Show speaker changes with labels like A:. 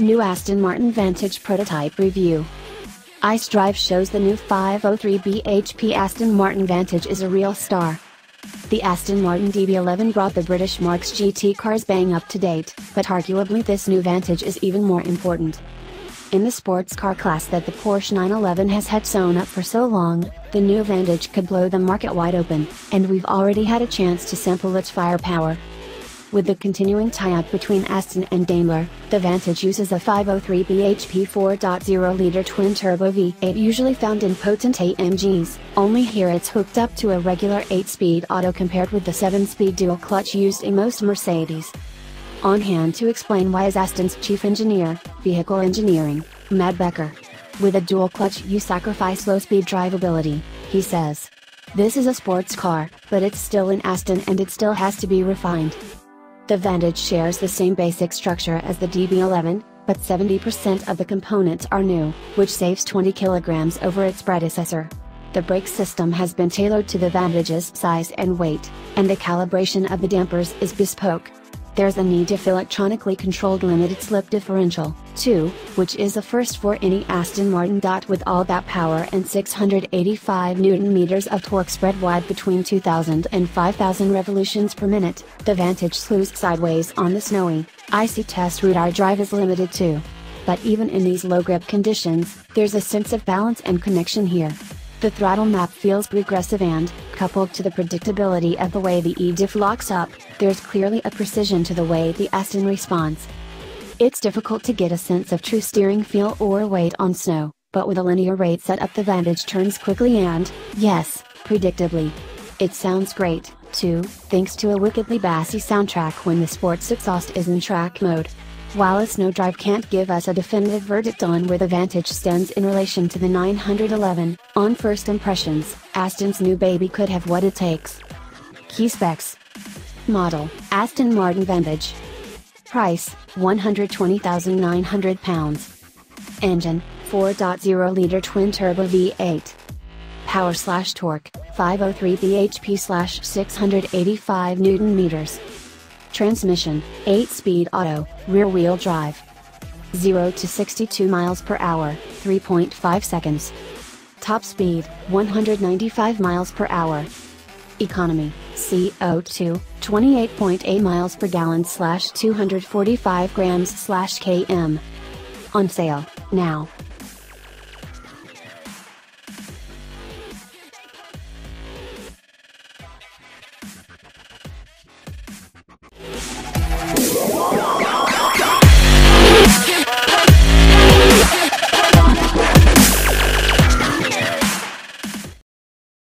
A: New Aston Martin Vantage Prototype Review. ICE Drive shows the new 503 bhp Aston Martin Vantage is a real star. The Aston Martin DB11 brought the British marque's GT cars bang up to date, but arguably this new Vantage is even more important. In the sports car class that the Porsche 911 has had sewn up for so long, the new Vantage could blow the market wide open, and we've already had a chance to sample its firepower. With the continuing tie-up between Aston and Daimler, the Vantage uses a 503 bhp 4.0-liter twin-turbo V8 usually found in potent AMGs, only here it's hooked up to a regular 8-speed auto compared with the 7-speed dual-clutch used in most Mercedes. On hand to explain why is Aston's chief engineer, vehicle engineering, Matt Becker. With a dual clutch you sacrifice low speed drivability, he says. This is a sports car, but it's still an Aston and it still has to be refined. The Vantage shares the same basic structure as the DB11, but 70% of the components are new, which saves 20 kilograms over its predecessor. The brake system has been tailored to the Vantage's size and weight, and the calibration of the dampers is bespoke, there's a need NEDIF electronically controlled limited slip differential, too, which is a first for any Aston Martin. With all that power and 685 Newton meters of torque spread wide between 2000 and 5000 revolutions per minute, the Vantage slews sideways on the snowy, icy test route our drive is limited to. But even in these low grip conditions, there's a sense of balance and connection here. The throttle map feels regressive and, coupled to the predictability of the way the e-diff locks up, there's clearly a precision to the way the Aston responds. It's difficult to get a sense of true steering feel or weight on snow, but with a linear rate set up the Vantage turns quickly and, yes, predictably. It sounds great, too, thanks to a wickedly bassy soundtrack when the sports exhaust is in track mode. While a snow drive can't give us a definitive verdict on where the Vantage stands in relation to the 911, on first impressions, Aston's new baby could have what it takes. Key specs Model Aston Martin Vantage. Price £120,900. Engine 4.0 liter twin turbo V8. Power slash torque 503 bhp slash 685 newton meters. Transmission, 8-speed auto, rear-wheel drive. 0 to 62 miles per hour, 3.5 seconds. Top speed, 195 miles per hour. Economy, CO2, 28.8 miles per gallon slash 245 grams slash km. On sale, now.